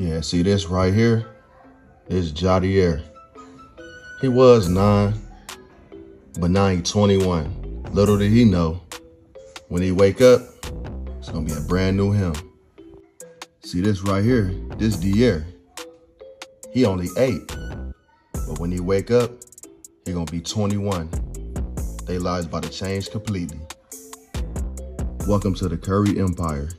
Yeah, see this right here is Jadier. He was nine, but now he's 21. Little did he know, when he wake up, it's gonna be a brand new him. See this right here, this Dier. He only eight, but when he wake up, he gonna be 21. They lives about to change completely. Welcome to the Curry Empire.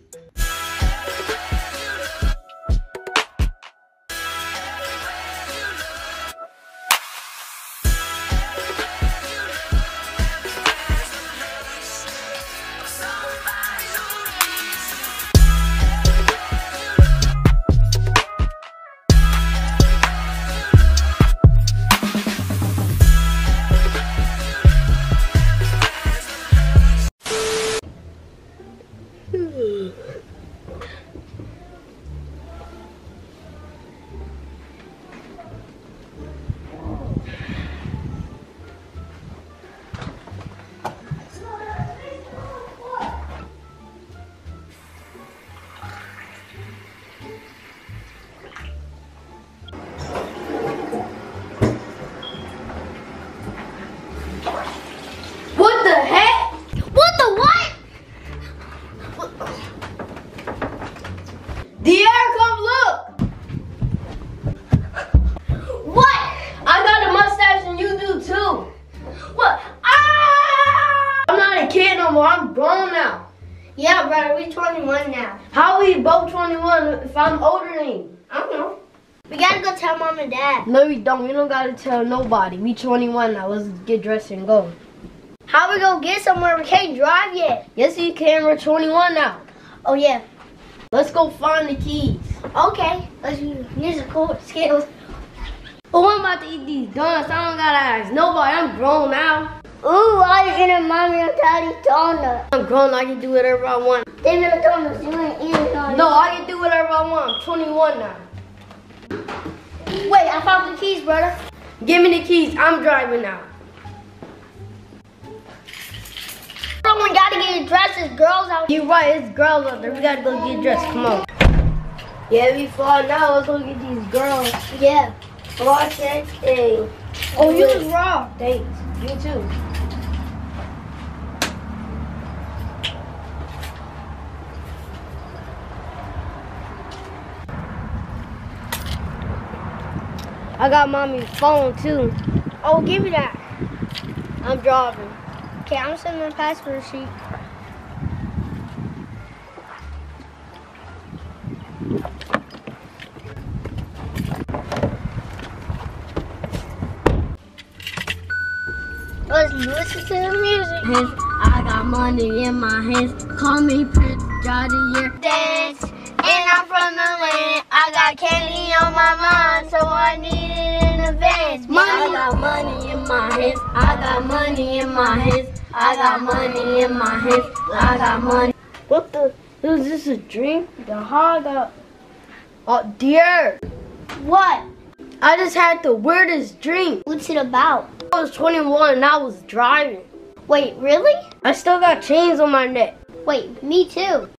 Not a kid no more. I'm grown now. Yeah, brother, we 21 now. How we both 21 if I'm older than you? I don't know. We gotta go tell mom and dad. No, we don't. We don't gotta tell nobody. We 21 now. Let's get dressed and go. How we gonna get somewhere? We can't drive yet. Yes, you can. We're 21 now. Oh yeah. Let's go find the keys. Okay. Let's use the cool skills. Oh, I'm about to eat these donuts. I don't gotta ask nobody. I'm grown now. Ooh, I eating mommy and daddy's donut. I'm grown. I can do whatever I want. They made a donuts. You ain't eating on No, I can do whatever I want. I'm 21 now. Wait, I found the keys, brother. Give me the keys. I'm driving now. We gotta get dressed as girls out here. You're right. It's girls out there. We gotta go get dressed. Come on. Yeah, we far now. Let's go get these girls. Yeah. Watch it. Oh, you was wrong. Thanks. You too. I got mommy's phone too. Oh, give me that. I'm driving. Okay, I'm sending the password sheet. Let's listen to the music. hands. I got money in my hands. Call me Prince Jadier. Dance, and I'm from the land. I got candy on my mind, so I need got money in my hands. I got money in my hands. I got money in my hands. I got money. What the? Is this a dream? The how I uh, got? Oh uh, dear! What? I just had the weirdest dream. What's it about? I was 21 and I was driving. Wait, really? I still got chains on my neck. Wait, me too.